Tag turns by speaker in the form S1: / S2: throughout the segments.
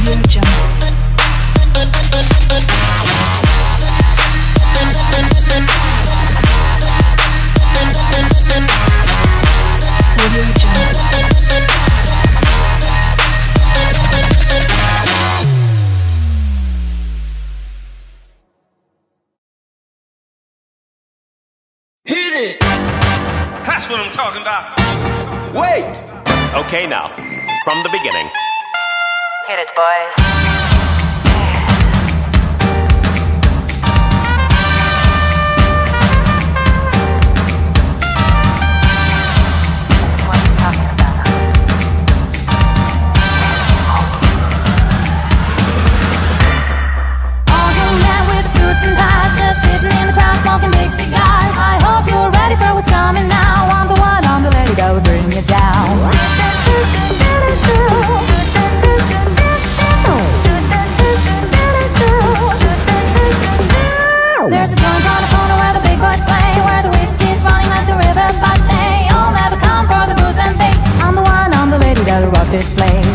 S1: Audio Hit it!
S2: That's what I'm talking about.
S1: Wait!
S3: Okay, now, from the beginning.
S4: Hit it, boys.
S5: This place.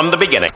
S3: From the beginning.